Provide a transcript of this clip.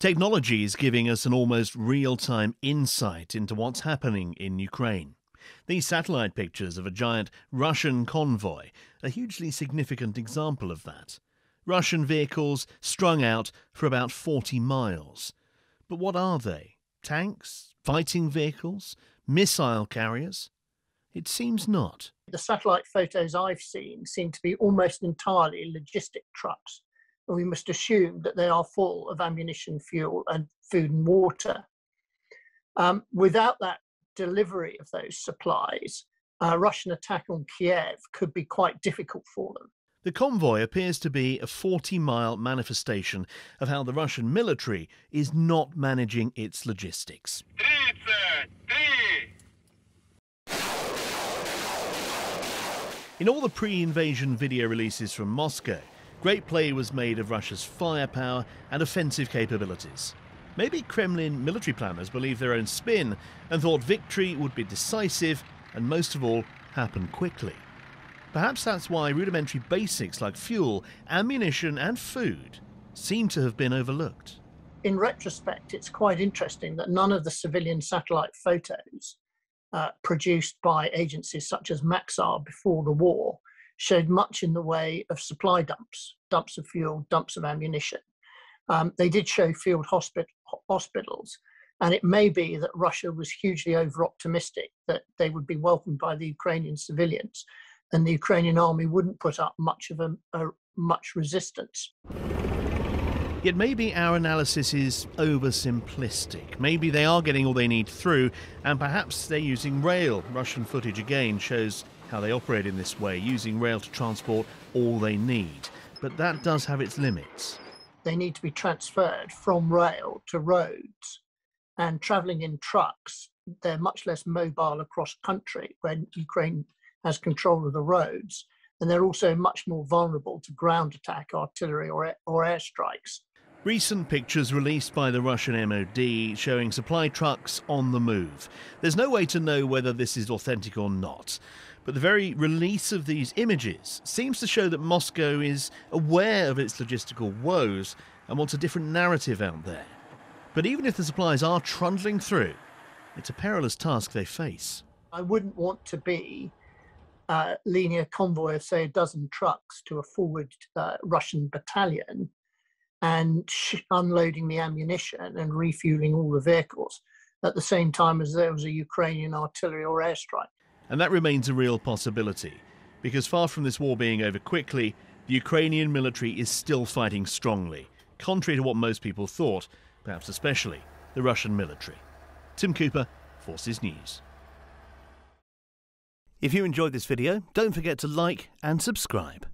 Technology is giving us an almost real time insight into what's happening in Ukraine. These satellite pictures of a giant Russian convoy a hugely significant example of that. Russian vehicles strung out for about 40 miles. But what are they? Tanks? Fighting vehicles? Missile carriers? It seems not. The satellite photos I've seen seem to be almost entirely logistic trucks we must assume that they are full of ammunition, fuel, and food and water. Um, without that delivery of those supplies, a Russian attack on Kiev could be quite difficult for them. The convoy appears to be a 40 mile manifestation of how the Russian military is not managing its logistics. In all the pre invasion video releases from Moscow, Great play was made of Russia's firepower and offensive capabilities. Maybe Kremlin military planners believed their own spin and thought victory would be decisive and, most of all, happen quickly. Perhaps that's why rudimentary basics like fuel, ammunition, and food seem to have been overlooked. In retrospect, it's quite interesting that none of the civilian satellite photos uh, produced by agencies such as Maxar before the war showed much in the way of supply dumps, dumps of fuel, dumps of ammunition. Um, they did show field hospital, hospitals, and it may be that Russia was hugely over optimistic that they would be welcomed by the Ukrainian civilians and the Ukrainian army wouldn't put up much of a, a much resistance. Yet maybe our analysis is oversimplistic. Maybe they are getting all they need through, and perhaps they're using rail. Russian footage again shows how they operate in this way, using rail to transport all they need. But that does have its limits. They need to be transferred from rail to roads. And travelling in trucks, they're much less mobile across country when Ukraine has control of the roads. And they're also much more vulnerable to ground attack, artillery, or, or airstrikes. Recent pictures released by the Russian MOD showing supply trucks on the move. There's no way to know whether this is authentic or not. But the very release of these images seems to show that Moscow is aware of its logistical woes and wants a different narrative out there. But even if the supplies are trundling through, it's a perilous task they face. I wouldn't want to be uh, leading a convoy of, say, a dozen trucks to a forward uh, Russian battalion and unloading the ammunition and refueling all the vehicles at the same time as there was a Ukrainian artillery or airstrike. And that remains a real possibility, because far from this war being over quickly, the Ukrainian military is still fighting strongly, contrary to what most people thought, perhaps especially the Russian military. Tim Cooper, Forces News. If you enjoyed this video, don't forget to like and subscribe.